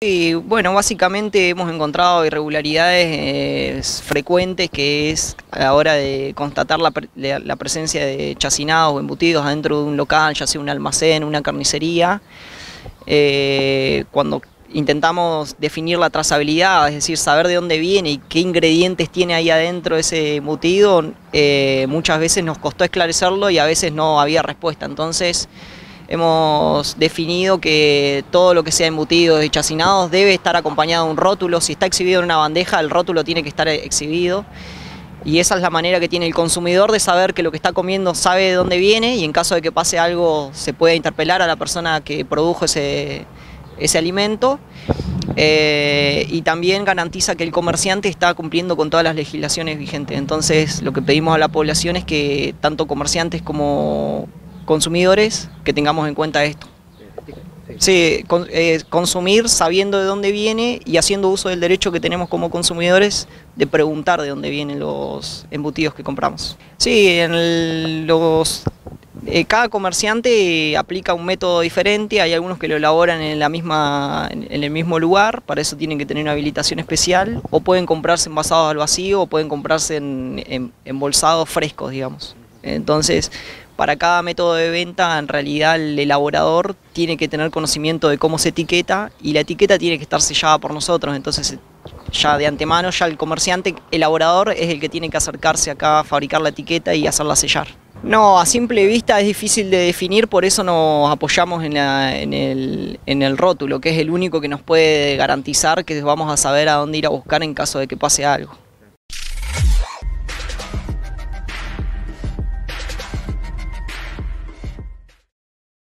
Y bueno, básicamente hemos encontrado irregularidades eh, frecuentes que es a la hora de constatar la, presencia de chacinados o embutidos adentro de un local, ya sea un almacén, una carnicería. Eh, cuando intentamos definir la trazabilidad, es decir, saber de dónde viene y qué ingredientes tiene ahí adentro ese embutido, eh, muchas veces nos costó esclarecerlo y a veces no había respuesta. Entonces, Hemos definido que todo lo que sea embutido y chacinados debe estar acompañado de un rótulo. Si está exhibido en una bandeja, el rótulo tiene que estar exhibido. Y esa es la manera que tiene el consumidor de saber que lo que está comiendo sabe de dónde viene y en caso de que pase algo se puede interpelar a la persona que produjo ese, ese alimento. Eh, y también garantiza que el comerciante está cumpliendo con todas las legislaciones vigentes. Entonces lo que pedimos a la población es que tanto comerciantes como consumidores que tengamos en cuenta esto. Sí, eh, consumir sabiendo de dónde viene y haciendo uso del derecho que tenemos como consumidores de preguntar de dónde vienen los embutidos que compramos. Sí, en los, eh, cada comerciante aplica un método diferente, hay algunos que lo elaboran en, la misma, en el mismo lugar, para eso tienen que tener una habilitación especial, o pueden comprarse envasados al vacío, o pueden comprarse en embolsados frescos, digamos. Entonces, para cada método de venta, en realidad el elaborador tiene que tener conocimiento de cómo se etiqueta y la etiqueta tiene que estar sellada por nosotros. Entonces, ya de antemano, ya el comerciante, elaborador, es el que tiene que acercarse acá a fabricar la etiqueta y hacerla sellar. No, a simple vista es difícil de definir, por eso nos apoyamos en, el, en, el, rótulo, que es el único que nos puede garantizar que vamos a saber a dónde ir a buscar en caso de que pase algo.